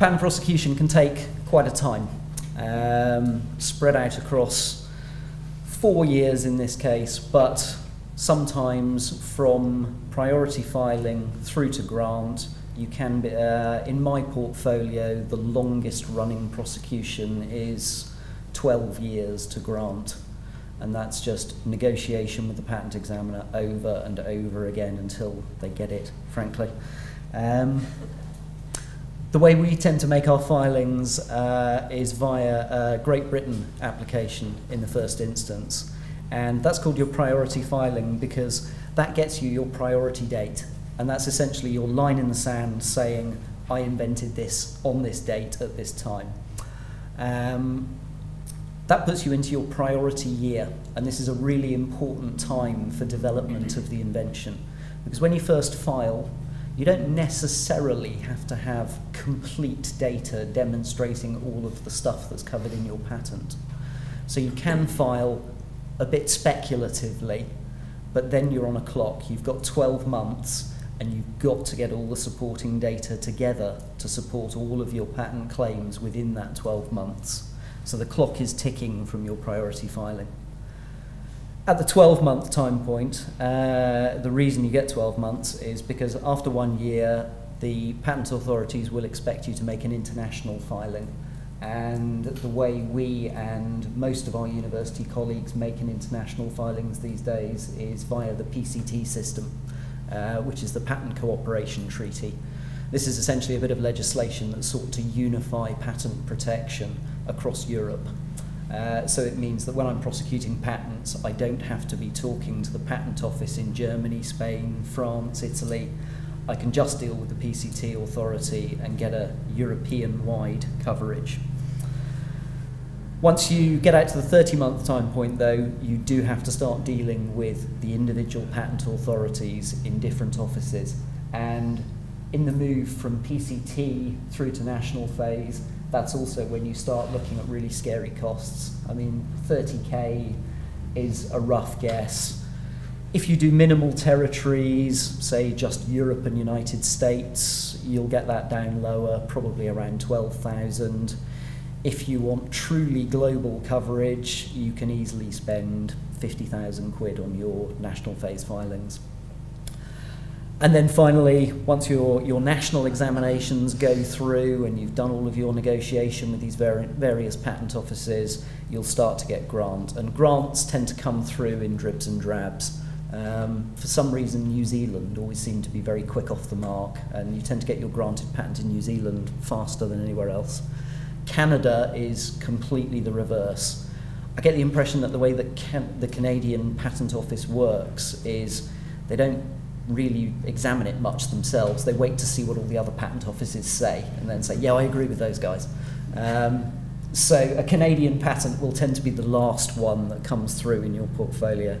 patent prosecution can take quite a time, um, spread out across four years in this case, but sometimes from priority filing through to grant, you can be, uh, in my portfolio, the longest running prosecution is 12 years to grant. And that's just negotiation with the patent examiner over and over again until they get it, frankly. Um, the way we tend to make our filings uh, is via a Great Britain application in the first instance. And that's called your priority filing because that gets you your priority date. And that's essentially your line in the sand saying, I invented this on this date at this time. Um, that puts you into your priority year. And this is a really important time for development of the invention. Because when you first file, you don't necessarily have to have complete data demonstrating all of the stuff that's covered in your patent. So you can file a bit speculatively, but then you're on a clock. You've got 12 months and you've got to get all the supporting data together to support all of your patent claims within that 12 months. So the clock is ticking from your priority filing at the 12 month time point, uh, the reason you get 12 months is because after one year, the patent authorities will expect you to make an international filing. And the way we and most of our university colleagues make an international filings these days is via the PCT system, uh, which is the Patent Cooperation Treaty. This is essentially a bit of legislation that sought to unify patent protection across Europe. Uh, so it means that when I'm prosecuting patents, I don't have to be talking to the patent office in Germany, Spain, France, Italy. I can just deal with the PCT authority and get a European wide coverage. Once you get out to the 30 month time point, though, you do have to start dealing with the individual patent authorities in different offices. And in the move from PCT through to national phase, that's also when you start looking at really scary costs. I mean, 30k is a rough guess. If you do minimal territories, say just Europe and United States, you'll get that down lower, probably around 12,000. If you want truly global coverage, you can easily spend 50,000 quid on your national phase filings. And then finally, once your, your national examinations go through and you've done all of your negotiation with these var- various patent offices, you'll start to get grant. And grants tend to come through in dribs and drabs. Um, for some reason, New Zealand always seem to be very quick off the mark, and you tend to get your granted patent in New Zealand faster than anywhere else. Canada is completely the reverse. I get the impression that the way that can the Canadian Patent Office works is they don't really examine it much themselves. They wait to see what all the other patent offices say and then say, yeah, I agree with those guys. Um, so a Canadian patent will tend to be the last one that comes through in your portfolio.